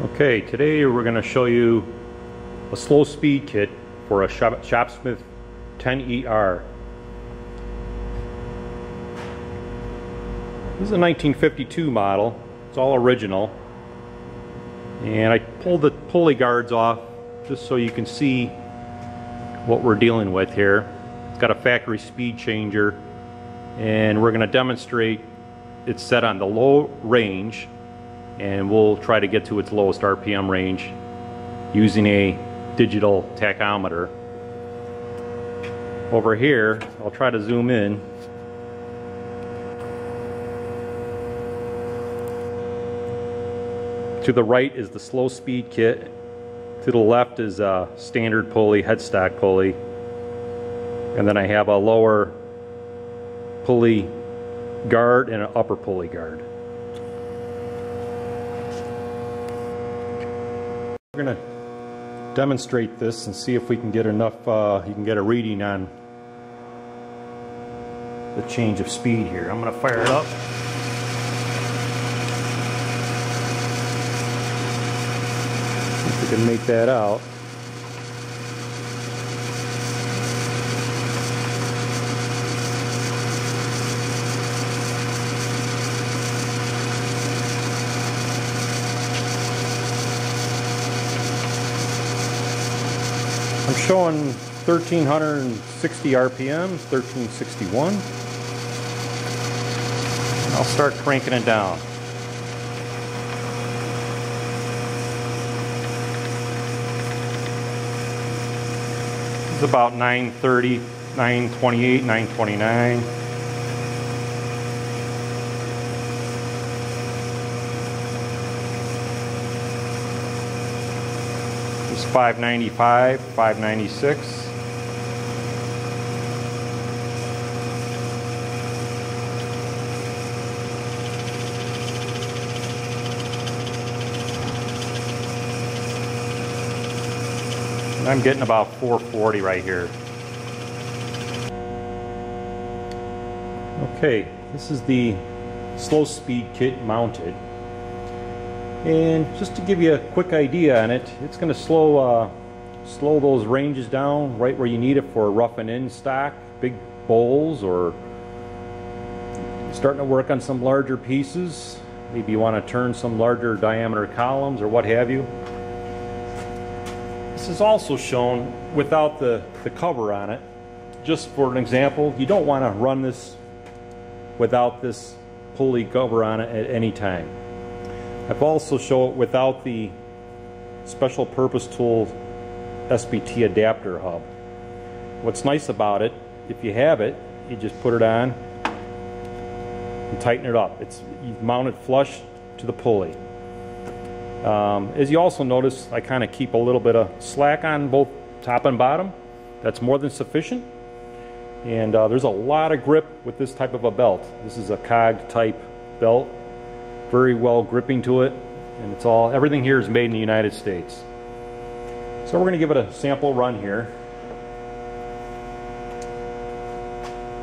Okay, today we're going to show you a slow speed kit for a Shop, Shopsmith 10ER. This is a 1952 model. It's all original. And I pulled the pulley guards off just so you can see what we're dealing with here. It's got a factory speed changer and we're going to demonstrate it's set on the low range and we'll try to get to its lowest RPM range using a digital tachometer. Over here, I'll try to zoom in. To the right is the slow speed kit. To the left is a standard pulley, headstock pulley. And then I have a lower pulley guard and an upper pulley guard. We're going to demonstrate this and see if we can get enough, uh, you can get a reading on the change of speed here. I'm going to fire it up. If we can make that out. Showing 1360 RPMs, 1361. I'll start cranking it down. It's about 930, 928, 929. 595, 596. I'm getting about 440 right here. Okay, this is the slow speed kit mounted. And just to give you a quick idea on it, it's going to slow uh, slow those ranges down right where you need it for rough and in stock, big bowls, or starting to work on some larger pieces. Maybe you want to turn some larger diameter columns or what have you. This is also shown without the, the cover on it. Just for an example, you don't want to run this without this pulley cover on it at any time. I've also shown it without the special purpose tool SPT adapter hub. What's nice about it, if you have it, you just put it on and tighten it up. It's mounted flush to the pulley. Um, as you also notice, I kind of keep a little bit of slack on both top and bottom. That's more than sufficient. And uh, there's a lot of grip with this type of a belt. This is a cog type belt very well gripping to it and it's all everything here is made in the United States. So we're going to give it a sample run here.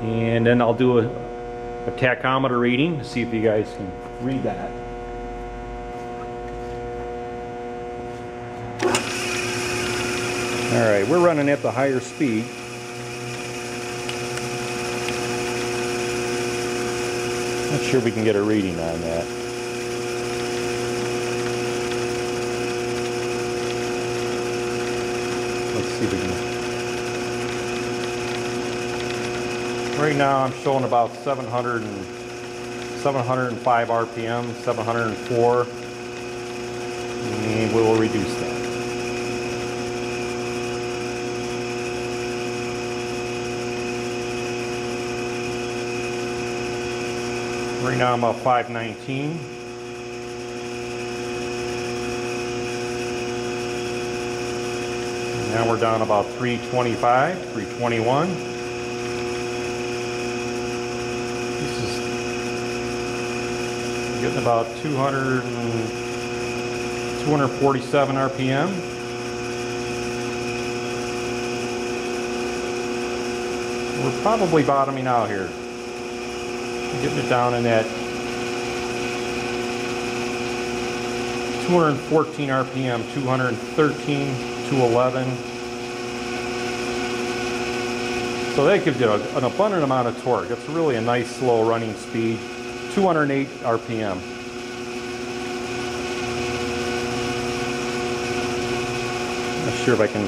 And then I'll do a, a tachometer reading to see if you guys can read that. Alright we're running at the higher speed. Not sure we can get a reading on that Let's see if we can. Right now I'm showing about 700 and 705 RPM, 704, and we will reduce that. Right now I'm about 519. Now we're down about 325, 321. This is getting about 200 247 RPM. We're probably bottoming out here. Getting it down in that 214 RPM, 213, 211. So that gives you a, an abundant amount of torque. It's really a nice slow running speed. 208 RPM. Not sure if I can,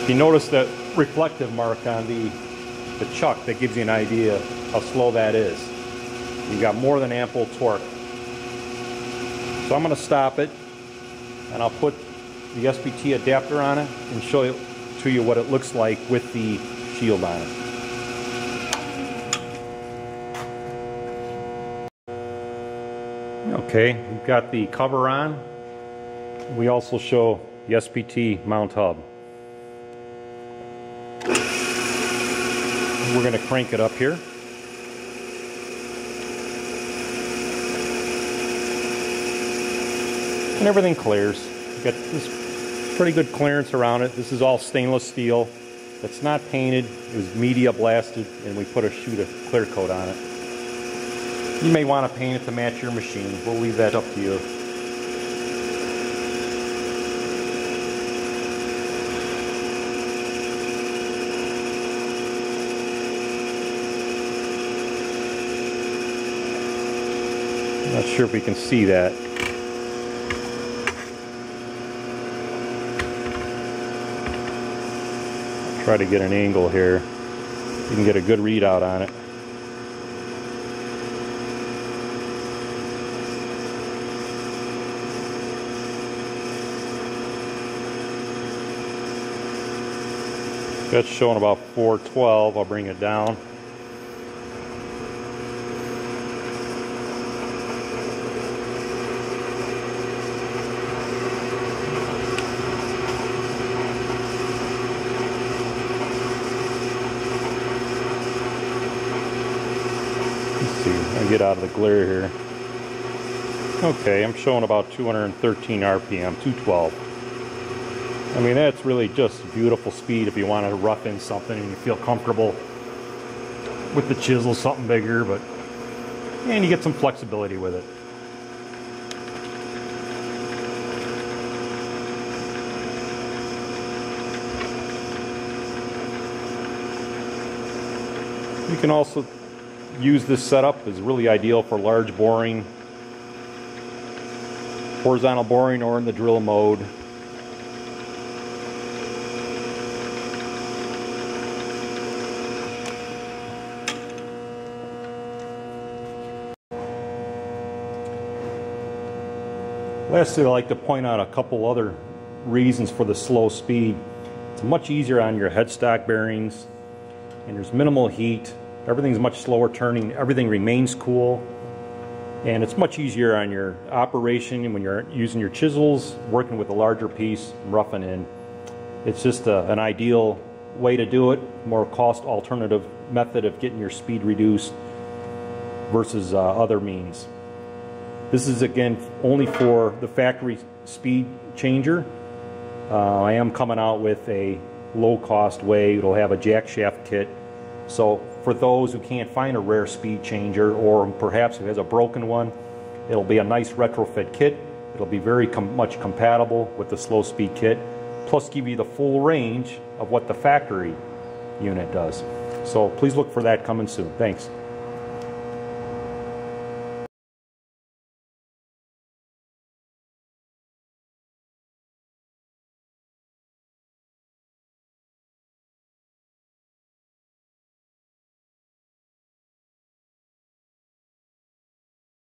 if you notice that reflective mark on the, the chuck, that gives you an idea how slow that is. You've got more than ample torque. So I'm going to stop it and I'll put the SPT adapter on it and show you, to you what it looks like with the shield on it. Okay, we've got the cover on. We also show the SPT mount hub. We're going to crank it up here. And everything clears. Got this pretty good clearance around it. This is all stainless steel. It's not painted. It was media blasted and we put a shoot of clear coat on it. You may want to paint it to match your machine. We'll leave that up to you. Not sure if we can see that. Try to get an angle here. You can get a good readout on it. That's showing about 412. I'll bring it down. Let's see, I get out of the glare here. Okay, I'm showing about 213 RPM, 212. I mean, that's really just beautiful speed if you want to rough in something and you feel comfortable with the chisel, something bigger, but and you get some flexibility with it. You can also use this setup is really ideal for large boring, horizontal boring or in the drill mode. Lastly, I'd like to point out a couple other reasons for the slow speed. It's much easier on your headstock bearings, and there's minimal heat. Everything's much slower turning. Everything remains cool. And it's much easier on your operation when you're using your chisels, working with a larger piece, roughing in. It's just a, an ideal way to do it, more cost alternative method of getting your speed reduced versus uh, other means. This is again only for the factory speed changer. Uh, I am coming out with a low cost way. It'll have a jack shaft kit. So for those who can't find a rare speed changer or perhaps who has a broken one, it'll be a nice retrofit kit. It'll be very com much compatible with the slow speed kit, plus give you the full range of what the factory unit does. So please look for that coming soon. Thanks.